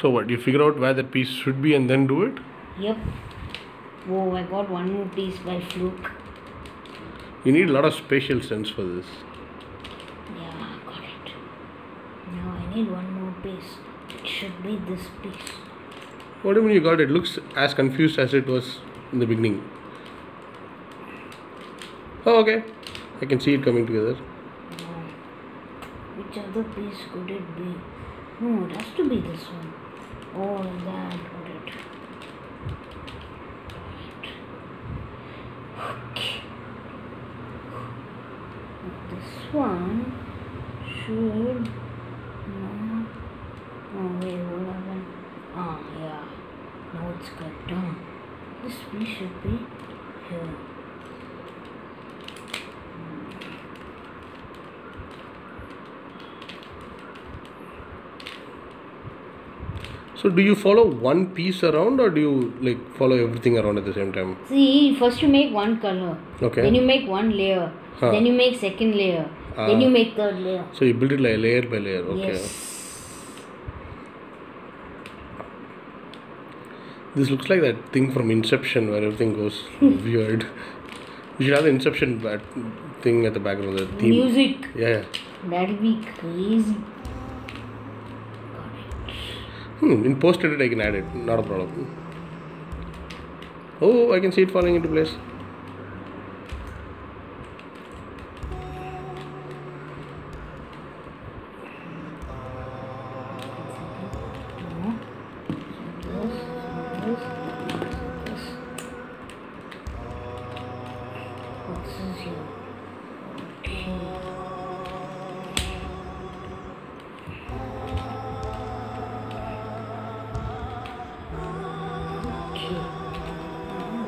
So what? You figure out where that piece should be and then do it? Yep. Oh, I got one more piece by fluke. You need a lot of spatial sense for this. Yeah, I got it. Now I need one more piece. It should be this piece. What do you mean you got it? Looks as confused as it was in the beginning. Oh, okay. I can see it coming together. No. Which other piece could it be? No, it has to be this one. Oh, that got it. Okay. This one should not. Oh wait, what happened? Ah, yeah. Now it's cut down. This piece should be here. So do you follow one piece around or do you like follow everything around at the same time? See, first you make one color. Okay. Then you make one layer. Huh. Then you make second layer. then Ah. you make third layer. So you build it like layer by layer. Okay. Yes. This looks like that thing from Inception where everything goes weird. You should have the Inception thing at the background, the theme. Music. Yeah. That'll be crazy. Hmm, in post edit I can add it, not a problem. Oh, I can see it falling into place.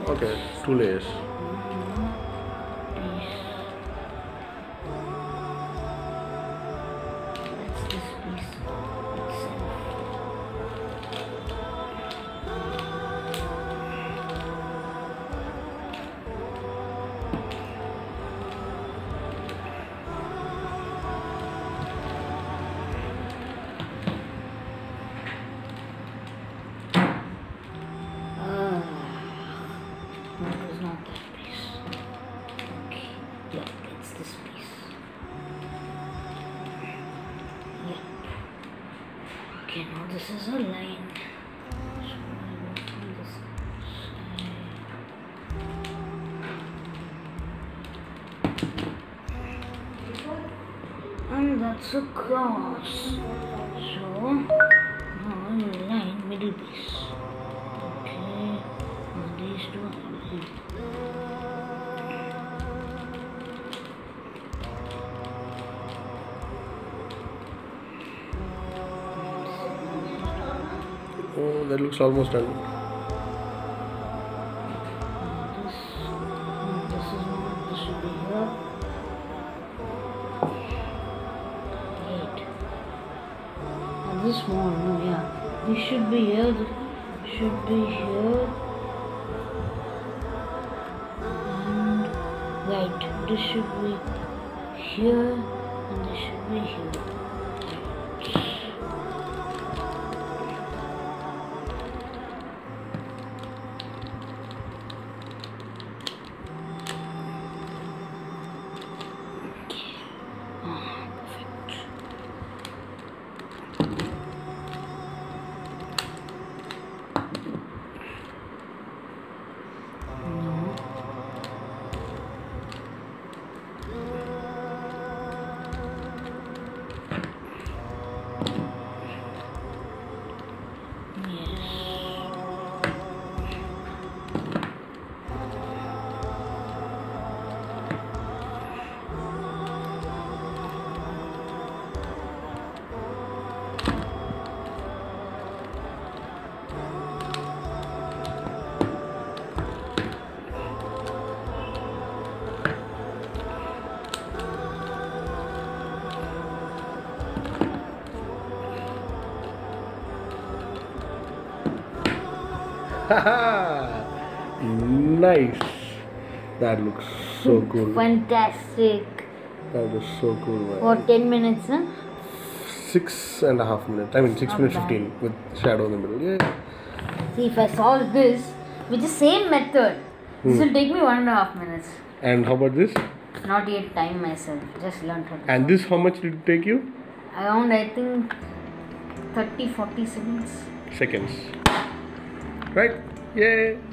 Okay, two layers. Okay, now this is a line. And that's a cross. So now line middle piece. Okay. Now these two That looks almost done. This, this is this should be here. Eight. And this one, no, yeah. This should be here, this should be here. And, right, this should be here, and this should be here. nice. That looks so cool. Fantastic. That was so cool, man. For 10 minutes, huh? six and a half minutes. I mean, six Not minutes bad. fifteen with shadow in the middle. Yeah. See, if I solve this with the same method, this hmm. will take me one and a half minutes. And how about this? Not yet time myself. Just learned how to And this, how much did it take you? Around, I think, 30 40 seconds. Seconds. Right? Yay!